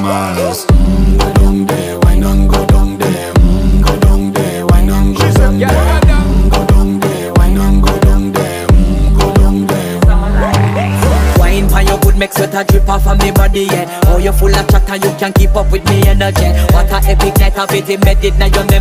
Mars. Mm, go down there, why not go down there? Mm, go down there, why not go down there? Mm, go down there, why not go down there? Mm, go down there. Wine pan your good make sweat a drip off of me body, yeah Oh, you full of chatter, you can't keep up with me energy What a epic night of it, it made it now your memory